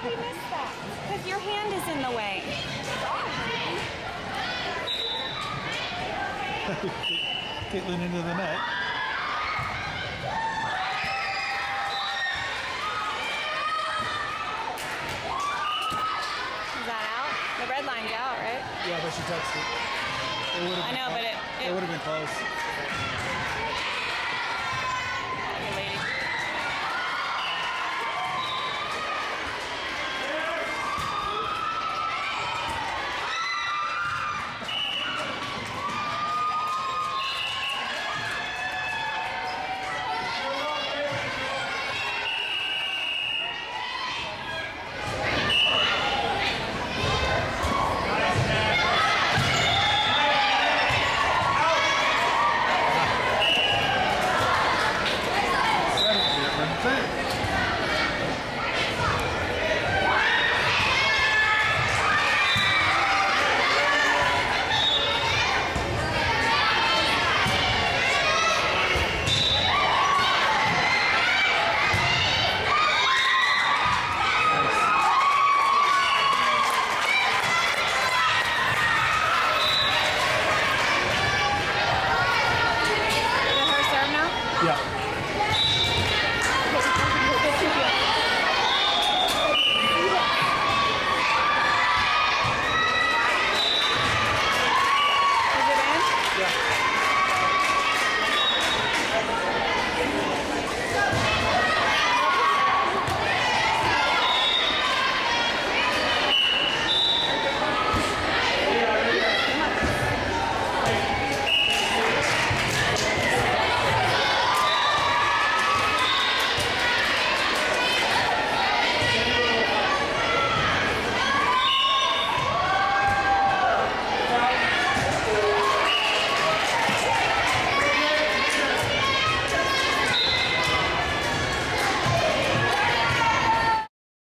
completely missed that because your hand is in the way. Caitlin into the net. Yeah, but she touched it. it I know, but it, it, it would have been close.